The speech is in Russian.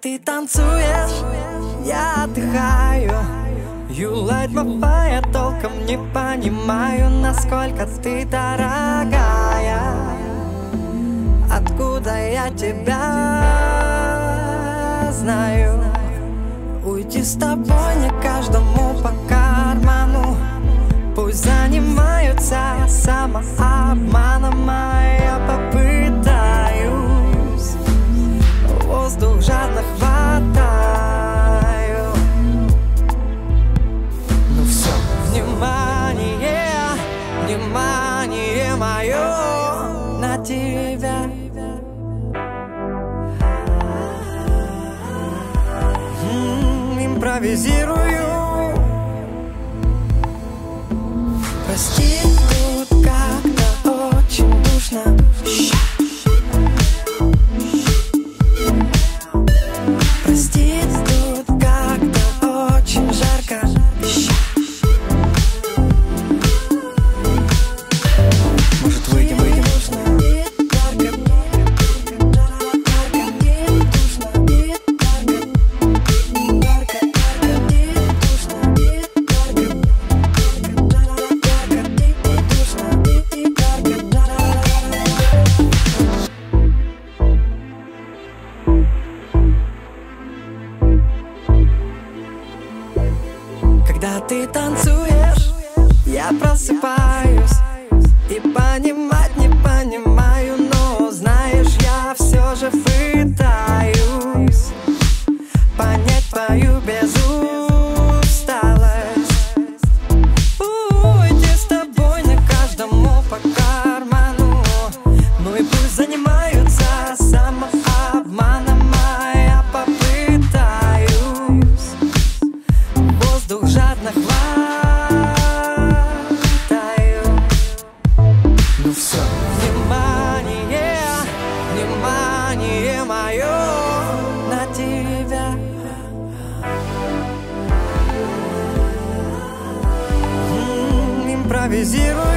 ты танцуешь, я отдыхаю. You light my fire, толком не понимаю, насколько ты дорогая. Откуда я тебя знаю? Уйти с тобой не каждому по карману. Пусть занимаются самообманом, Воздух жадно хватаю. Ну все, внимание, внимание мое на тебя. Импровизирую Когда ты танцуешь, я просыпаюсь. И понимать не понимаю, М, Импровизирую